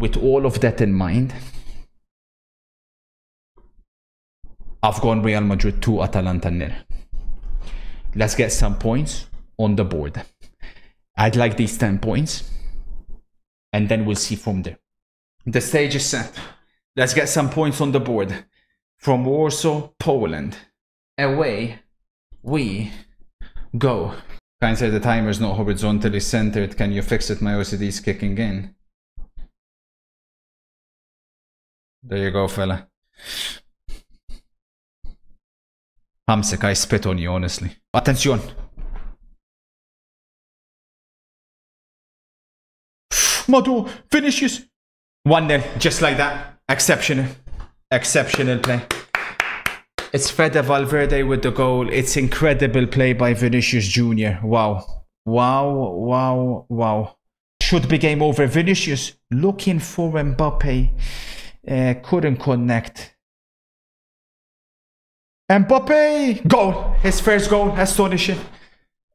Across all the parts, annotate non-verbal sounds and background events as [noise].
with all of that in mind, I've gone Real Madrid 2, Atalanta nil. Let's get some points on the board. I'd like these 10 points, and then we'll see from there. The stage is set. Let's get some points on the board. From Warsaw, Poland. Away we go. Can't say the timer is not horizontally centered. Can you fix it? My OCD is kicking in. There you go, fella. Hamsik, I spit on you, honestly. Attention! Madu, Vinicius! 1 0, just like that. Exceptional. Exceptional play. It's Fede Valverde with the goal. It's incredible play by Vinicius Jr. Wow. Wow, wow, wow. Should be game over. Vinicius looking for Mbappe. Uh, couldn't connect. Mbappe! Goal! His first goal. Astonishing.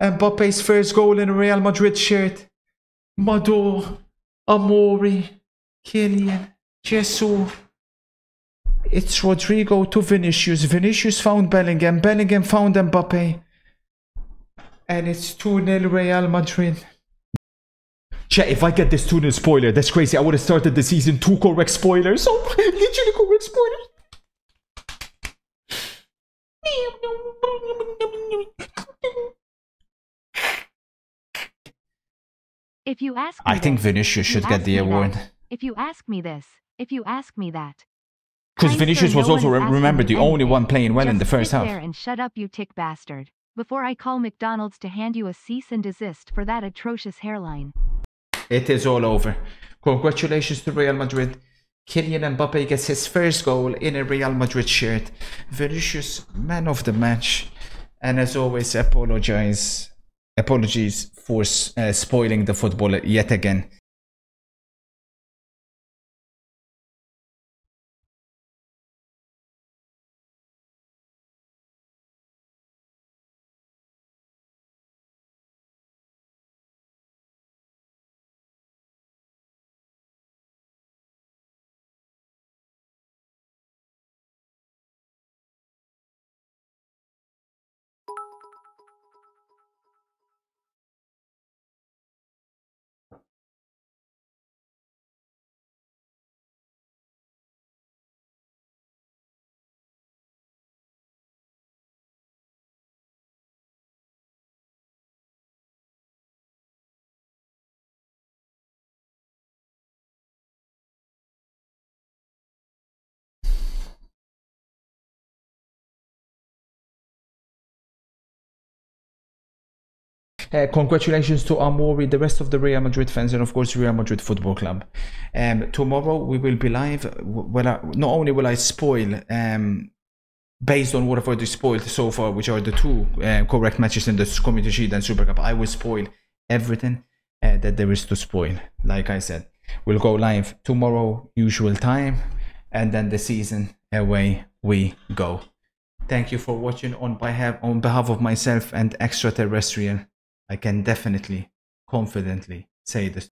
Mbappe's first goal in a Real Madrid shirt. Mador, Amori, Kylian, Jesus. It's Rodrygo to Vinicius. Vinicius found Bellingham. Bellingham found Mbappe. And it's 2 0 Real Madrid. Chat, if I get this 2 0 spoiler, that's crazy. I would have started the season two correct spoilers. Oh, [laughs] literally correct spoilers. If you ask me I think this, Vinicius should get the me award. that, If you ask me this, if you ask me that. Because Kind Vinicius was no also, one re- is remember, me the only one playing well in the first sit half. there and shut up, you tick bastard. Before I call McDonald's to hand you a cease and desist for that atrocious hairline. It is all over. Congratulations to Real Madrid. Kylian Mbappe gets his first goal in a Real Madrid shirt. Vinicius, man of the match. And as always, apologize. Apologies for uh, spoiling the football yet again. Uh, congratulations to Amori, the rest of the Real Madrid fans, and of course Real Madrid Football Club. Um, tomorrow we will be live. Well, I, not only will I spoil, um, based on what I've already spoiled so far, which are the two uh, correct matches in the Community Shield and Super Cup, I will spoil everything uh, that there is to spoil. Like I said, we'll go live tomorrow, usual time, and then the season away we go. Thank you for watching on behalf on behalf of myself and extraterrestrial. I can definitely, confidently say this.